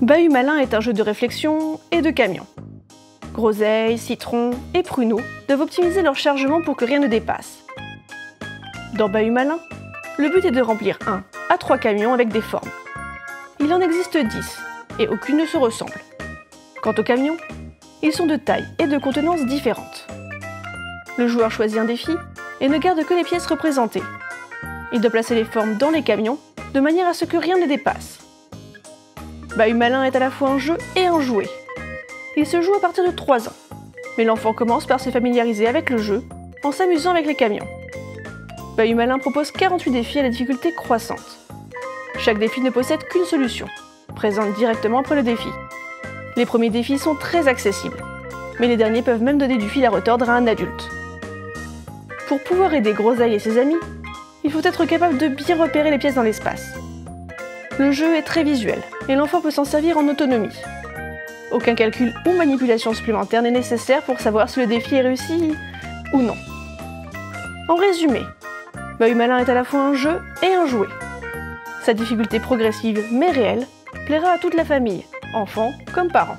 Bahut Malin est un jeu de réflexion et de camion. Groseille, citron et pruneau doivent optimiser leur chargement pour que rien ne dépasse. Dans Bahut Malin, le but est de remplir un à trois camions avec des formes. Il en existe 10 et aucune ne se ressemble. Quant aux camions, ils sont de taille et de contenance différentes. Le joueur choisit un défi et ne garde que les pièces représentées. Il doit placer les formes dans les camions de manière à ce que rien ne dépasse. Bahut Malin est à la fois un jeu et un jouet. Il se joue à partir de 3 ans, mais l'enfant commence par se familiariser avec le jeu en s'amusant avec les camions. Bahut Malin propose 48 défis à la difficulté croissante. Chaque défi ne possède qu'une solution, présente directement après le défi. Les premiers défis sont très accessibles, mais les derniers peuvent même donner du fil à retordre à un adulte. Pour pouvoir aider Groseille et ses amis, il faut être capable de bien repérer les pièces dans l'espace. Le jeu est très visuel et l'enfant peut s'en servir en autonomie. Aucun calcul ou manipulation supplémentaire n'est nécessaire pour savoir si le défi est réussi ou non. En résumé, Bahut Malin est à la fois un jeu et un jouet. Sa difficulté progressive mais réelle plaira à toute la famille, enfants comme parents.